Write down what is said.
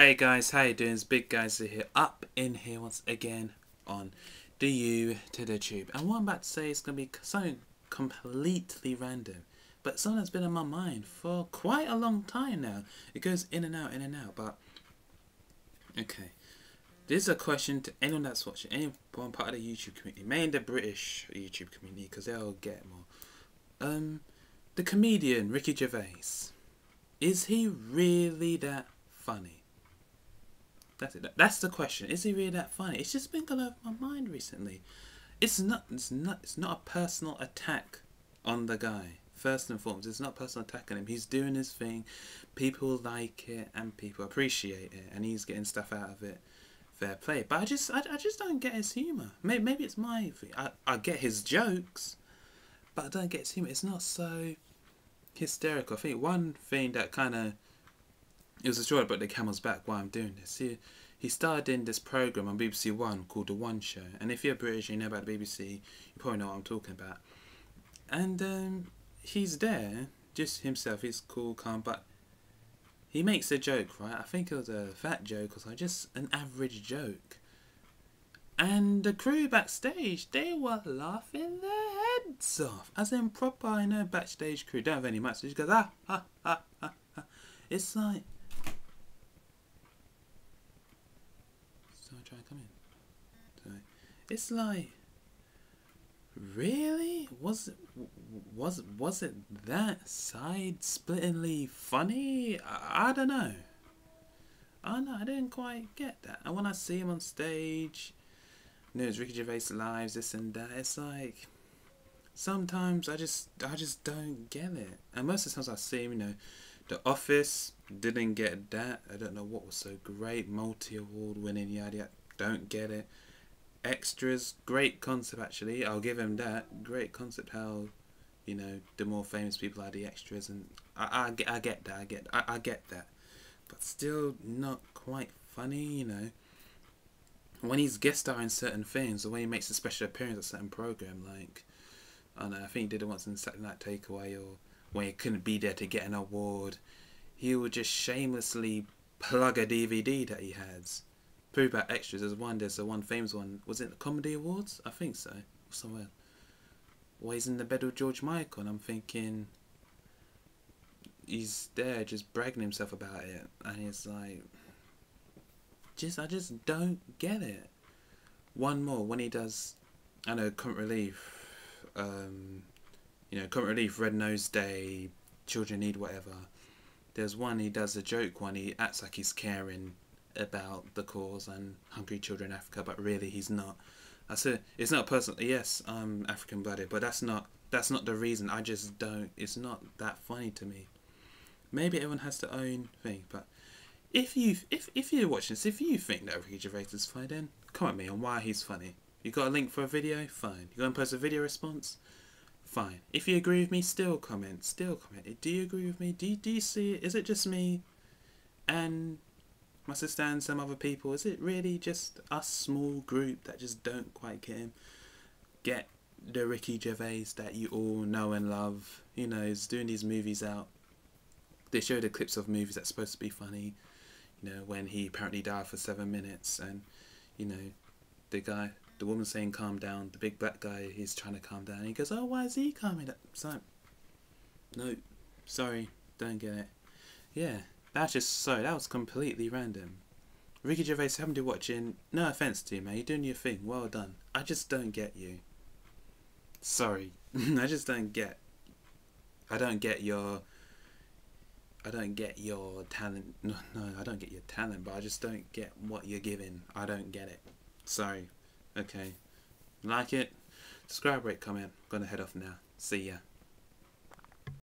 Hey guys, how you doing? It's Big Guy Zee here, up in here once again on the U to the Tube. And what I'm about to say is going to be something completely random, but something that's been on my mind for quite a long time now. It goes in and out, in and out, but okay. This is a question to anyone that's watching, anyone part of the YouTube community, mainly the British YouTube community, because they'll get more. Um, the comedian Ricky Gervais, is he really that funny? That's it. That's the question. Is he really that funny? It's just been going over my mind recently. It's not. It's not. It's not a personal attack on the guy. First and foremost, it's not personal attack on him. He's doing his thing. People like it and people appreciate it, and he's getting stuff out of it. Fair play. But I just, I, I just don't get his humor. Maybe, maybe it's my. I, I get his jokes, but I don't get his humor. It's not so hysterical. I think one thing that kind of it was a story about the camel's back why I'm doing this. He, he starred in this program on BBC One called The One Show. And if you're British and you know about the BBC, you probably know what I'm talking about. And um, he's there, just himself. He's cool, calm, but he makes a joke, right? I think it was a fat joke or something, just an average joke. And the crew backstage, they were laughing their heads off. As in proper, I know, backstage crew. Don't have any much. Just goes, ah, ah, ah, ah, ah. It's like, try and come in. So it's like, really? Was it was was it that side splittingly funny? I, I don't know. I know. I didn't quite get that. And when I see him on stage, you know, it's Ricky Gervais lives, this and that. It's like sometimes I just I just don't get it. And most of the times I see him, you know, The Office didn't get that. I don't know what was so great. Multi award winning, yada yada don't get it. Extras, great concept actually. I'll give him that. Great concept how, you know, the more famous people are the extras, and I, I, get, I get that. I get, I, I get that, but still not quite funny. You know, when he's guest starring certain things, or when he makes a special appearance at a certain program, like I don't know, I think he did it once in Saturday Night Takeaway, or when he couldn't be there to get an award, he would just shamelessly plug a DVD that he has Prove about extras. There's one. There's the one famous one. Was it the Comedy Awards? I think so. Somewhere. Well, he's in the bed with George Michael, and I'm thinking he's there just bragging himself about it, and he's like, just I just don't get it. One more when he does, I know Comic Relief, um, you know Comic Relief, Red Nose Day, Children Need Whatever. There's one he does a joke one. He acts like he's caring about the cause and hungry children in Africa, but really he's not. I said it's not personal. Yes, I'm African blooded, but that's not that's not the reason. I just don't. It's not that funny to me. Maybe everyone has their own thing, but if you if if you're watching this, if you think that Ricky Gervais is funny, then comment me on why he's funny. You got a link for a video? Fine. You to post a video response? Fine. If you agree with me, still comment. Still comment. Do you agree with me? Do do you see it? Is it just me? And my sister and some other people? Is it really just a small group that just don't quite get him? Get the Ricky Gervais that you all know and love. You know, is doing these movies out. They show the clips of movies that's supposed to be funny. You know, when he apparently died for seven minutes, and you know, the guy, the woman saying calm down. The big black guy, he's trying to calm down. He goes, oh, why is he calming down? So, no, sorry, don't get it. Yeah, that's just so, that was completely random. Ricky Gervais, haven't been watching. No offense to you, man. You're doing your thing. Well done. I just don't get you. Sorry. I just don't get. I don't get your. I don't get your talent. No, no, I don't get your talent, but I just don't get what you're giving. I don't get it. Sorry. Okay. Like it? Subscribe, rate, comment. I'm gonna head off now. See ya.